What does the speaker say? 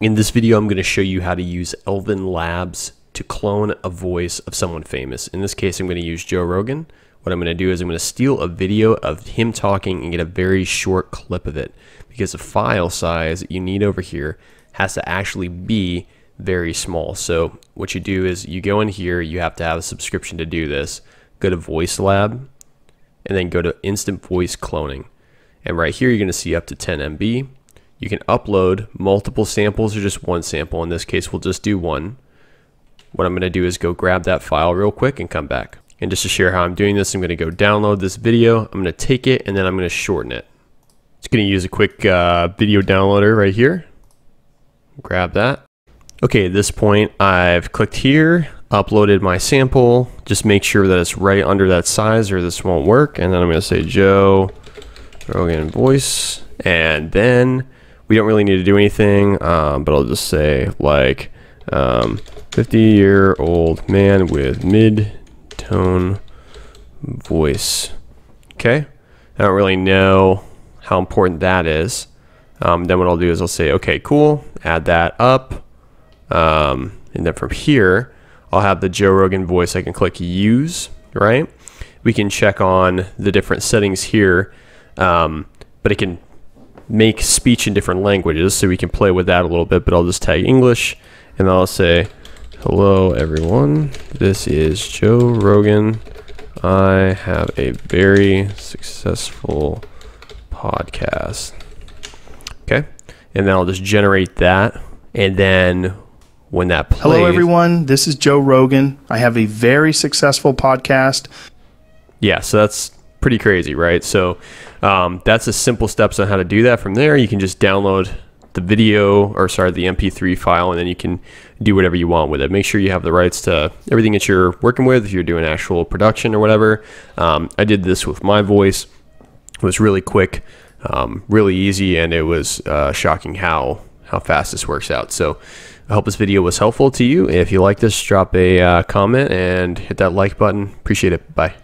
In this video, I'm going to show you how to use Eleven Labs to clone a voice of someone famous. In this case, I'm going to use Joe Rogan. What I'm going to do is I'm going to steal a video of him talking and get a very short clip of it because the file size you need over here has to actually be very small. So what you do is you go in here, you have to have a subscription to do this. Go to Voice Lab and then go to Instant Voice Cloning. And right here, you're going to see up to 10 MB. You can upload multiple samples or just one sample. In this case, we'll just do one. What I'm going to do is go grab that file real quick and come back. And just to share how I'm doing this, I'm going to go download this video. I'm going to take it and then I'm going to shorten it. Just going to use a quick uh, video downloader right here. Grab that. Okay, at this point, I've clicked here, uploaded my sample. Just make sure that it's right under that size or this won't work. And then I'm going to say Joe Rogan voice. And then we don't really need to do anything, um, but I'll just say like um, 50 year old man with mid tone voice. Okay, I don't really know how important that is. Um, then what I'll do is I'll say, okay, cool, add that up. Um, and then from here, I'll have the Joe Rogan voice. I can click use, right? We can check on the different settings here, um, but it can make speech in different languages, so we can play with that a little bit, but I'll just tag English, and I'll say, hello everyone, this is Joe Rogan. I have a very successful podcast. Okay, and then I'll just generate that, and then when that plays... Hello everyone, this is Joe Rogan. I have a very successful podcast. Yeah, so that's pretty crazy, right? So um, that's the simple steps on how to do that. From there, you can just download the video or sorry, the MP3 file, and then you can do whatever you want with it. Make sure you have the rights to everything that you're working with. If you're doing actual production or whatever, um, I did this with my voice. It was really quick, um, really easy, and it was uh, shocking how how fast this works out. So I hope this video was helpful to you. If you like this, drop a uh, comment and hit that like button. Appreciate it. Bye.